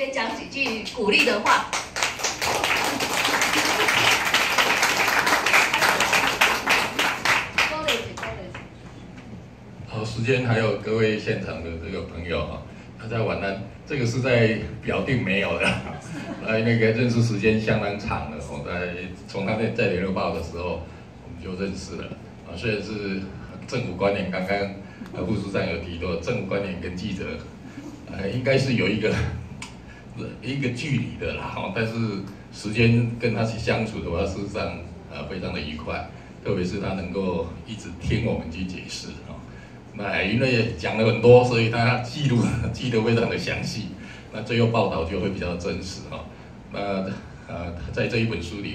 间讲几句鼓励的话。好，时间还有各位现场的这个朋友哈，大家晚安。这个是在表定没有的，呃，那个认识时间相当长了，我在从他在在联络报的时候我们就认识了啊，虽然是政府观点，刚刚呃副书长有提到，政府观点跟记者呃应该是有一个一个距离的啦，哈，但是时间跟他去相处的话，事实上呃非常的愉快，特别是他能够一直听我们去解释啊。那因为讲了很多，所以他记录记得非常的详细，那最后报道就会比较真实哈。那呃，在这一本书里。